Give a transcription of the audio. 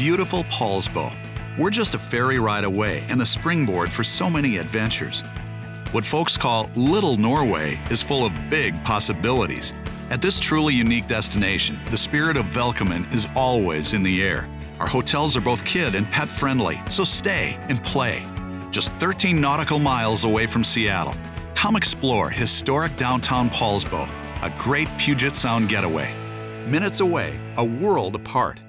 beautiful Poulsbo. We're just a ferry ride away and the springboard for so many adventures. What folks call Little Norway is full of big possibilities. At this truly unique destination, the spirit of Velkommen is always in the air. Our hotels are both kid and pet friendly, so stay and play. Just 13 nautical miles away from Seattle, come explore historic downtown Poulsbo, a great Puget Sound getaway. Minutes away, a world apart.